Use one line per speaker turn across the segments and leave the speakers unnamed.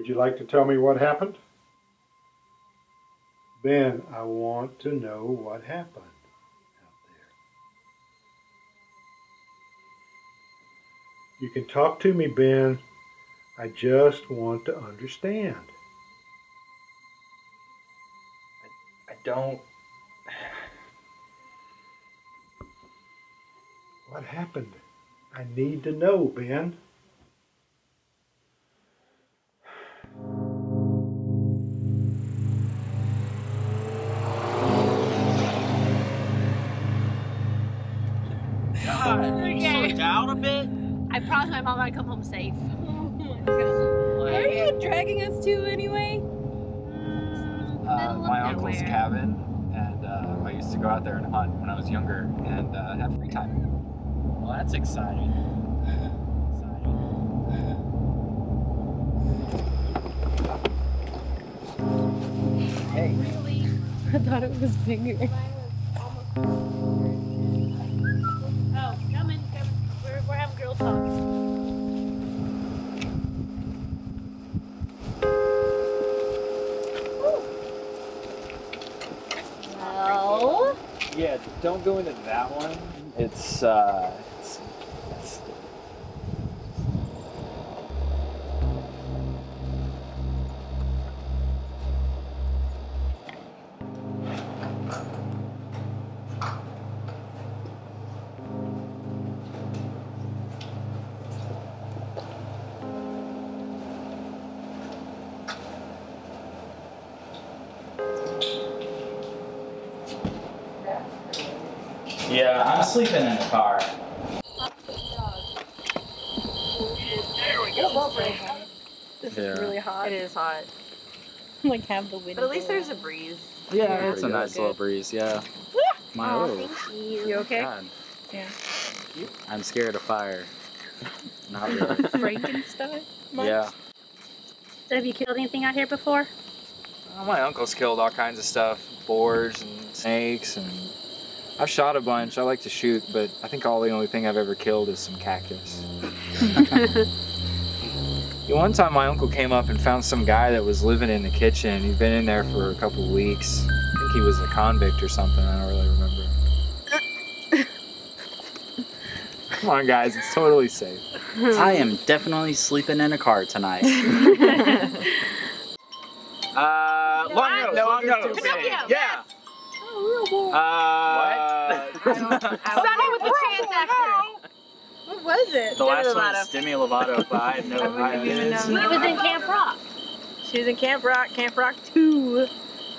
Would you like to tell me what happened? Ben, I want to know what happened out there. You can talk to me, Ben. I just want to understand.
I don't.
What happened? I need to know, Ben.
Okay.
slow down a bit.
I promised my mom I'd come home safe.
Where are you dragging us to anyway?
Uh, my uncle's cabin, and uh, I used to go out there and hunt when I was younger and uh, have free time.
Well, that's exciting.
Hey,
I thought it was bigger.
Yeah, don't go into that one. It's uh,
Yeah, I'm sleeping in the car.
This
Yeah.
is really hot.
It is hot.
like have the wind.
But at least there's a breeze.
yeah, it's a nice
good.
little breeze. Yeah. My
Oh, thank you.
You okay?
God.
Yeah.
I'm scared of fire. Not really.
Frankenstein. Mom?
yeah.
so have you killed anything out here before?
Well, my uncle's killed all kinds of stuff, boars and snakes, and I've shot a bunch. I like to shoot, but I think all the only thing I've ever killed is some cactus. One time, my uncle came up and found some guy that was living in the kitchen. He'd been in there for a couple of weeks. I think he was a convict or something. I don't really remember. Come on, guys, it's totally safe.
I am definitely sleeping in a car tonight.
Uh, long nose. Long nose.
Pinocchio,
Yeah. Uh,
Sonny with the trans actor.
What was it?
The last
Demi
one
Lovato.
is Demi Lovato, but I have no
I wouldn't have
idea.
even known.
He was in Camp Rock.
She was in Camp Rock, Camp Rock 2.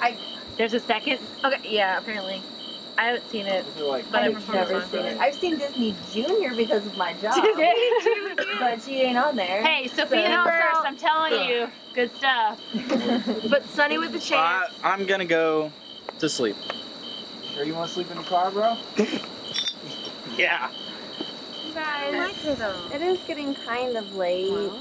I, There's a second.
Okay, yeah, apparently. I haven't seen it,
like,
but I'm
I've never seen it. I've seen Disney Junior because of my job, but she ain't on there.
Hey, Sophia
So-
Hellhurst, I'm telling you, good stuff.
But Sonny with the
I,
chance.
I'm gonna go to sleep.
Sure you want to sleep in the car, bro?
Yeah.
You guys,
like her though.
it is getting kind of late.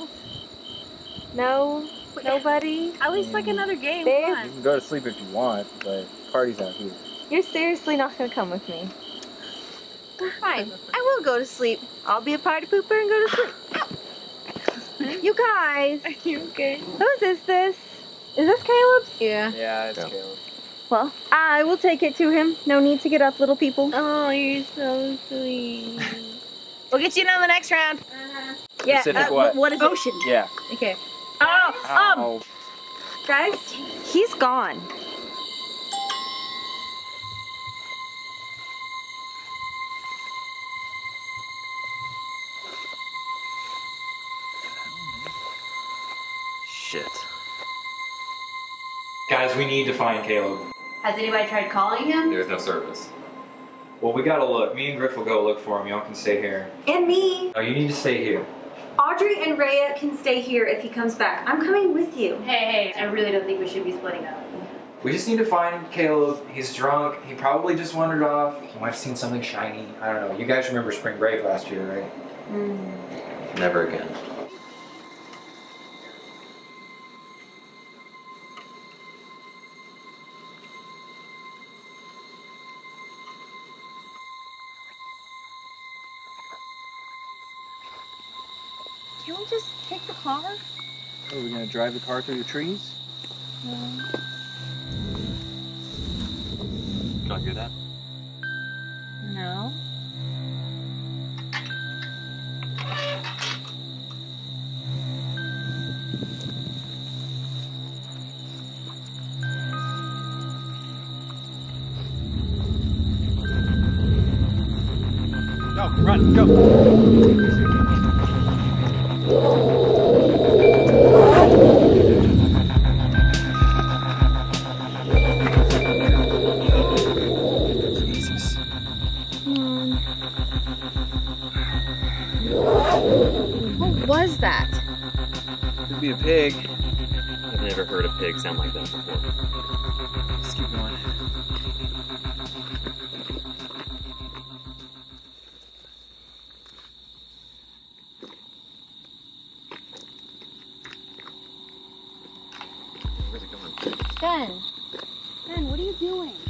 No, nobody.
At least like another game.
Babe?
You can go to sleep if you want, but party's out here.
You're seriously not gonna come with me.
Fine. I will go to sleep. I'll be a party pooper and go to sleep.
You guys,
Are you okay?
whose is this? Is this Caleb's?
Yeah.
Yeah, it's Caleb.
Well, I will take it to him. No need to get up, little people.
Oh, you're so sweet.
We'll get you in on the next round. Uh-huh.
Yeah.
Specific
Uh,
what?
what is
Ocean.
Yeah.
Okay. Oh, um,
Oh,
Guys, he's gone.
Shit.
Guys, we need to find Caleb.
Has anybody tried calling him?
There's no service. Well, we gotta look. Me and Griff will go look for him. Y'all can stay here.
And me.
Oh, you need to stay here.
Audrey and Rhea can stay here if he comes back. I'm coming with you.
Hey, hey, I really don't think we should be splitting up.
We just need to find Caleb. He's drunk. He probably just wandered off. He might have seen something shiny. I don't know. You guys remember spring break last year, right? Mm. Never again.
Can we just take the car?
Are we gonna drive the car through the trees?
Not hear that?
No.
Go, run, go.
Be a pig.
I've never heard a pig sound like that before.
Let's keep going.
Where's it going?
Ben. Ben, what are you doing?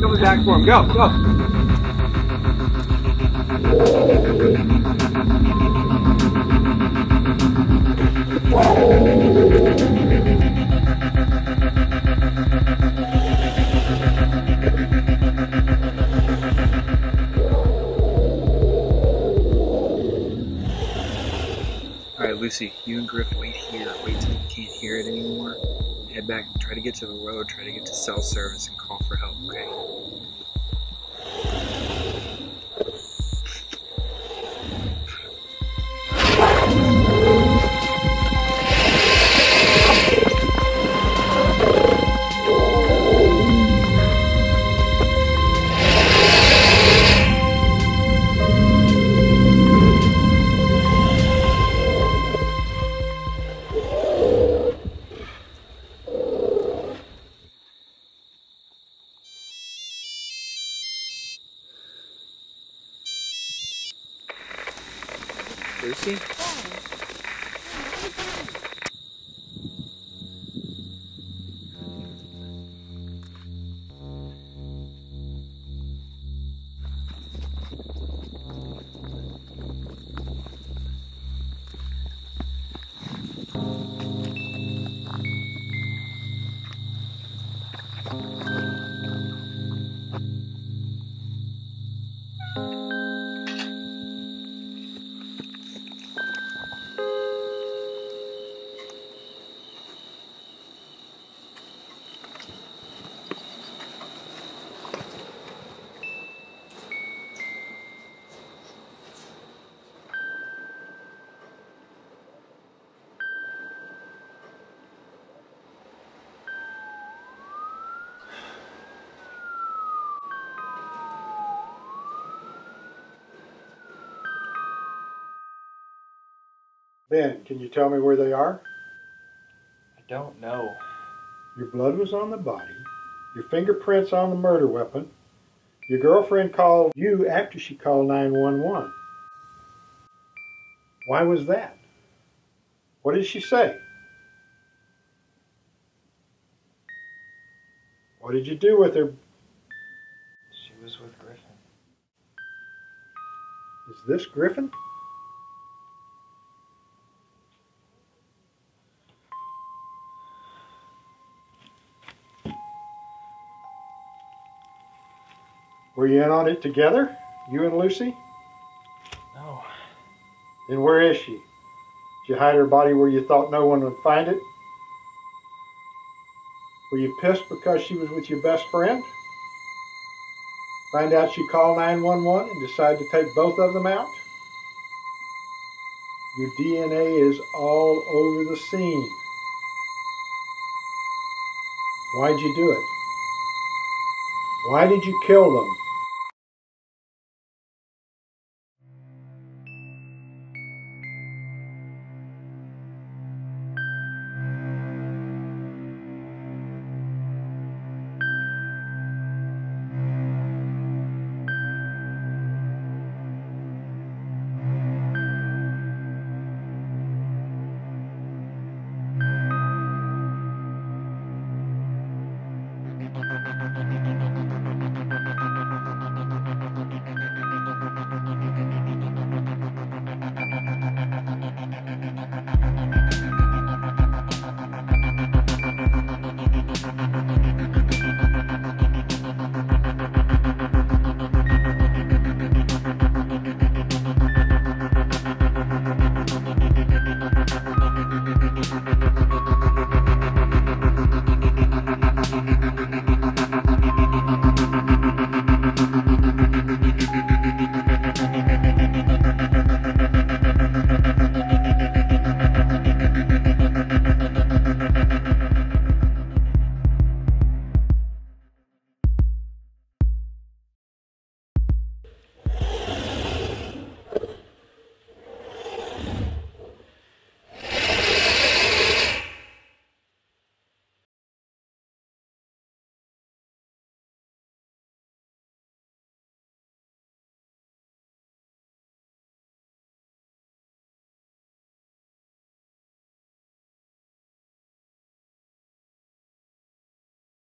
Coming back for him. Go, go. All right, Lucy, you and Griff wait here. Wait till you can't hear it anymore. Head back and try to get to the road. Try to get to cell service and call for help. Okay. Lucy?
Ben, can you tell me where they are?
I don't know.
Your blood was on the body, your fingerprints on the murder weapon. Your girlfriend called you after she called 911. Why was that? What did she say? What did you do with her?
She was with Griffin.
Is this Griffin? Were you in on it together? You and Lucy?
No.
Then where is she? Did you hide her body where you thought no one would find it? Were you pissed because she was with your best friend? Find out she called 911 and decide to take both of them out? Your DNA is all over the scene. Why'd you do it? Why did you kill them?